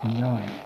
你要呀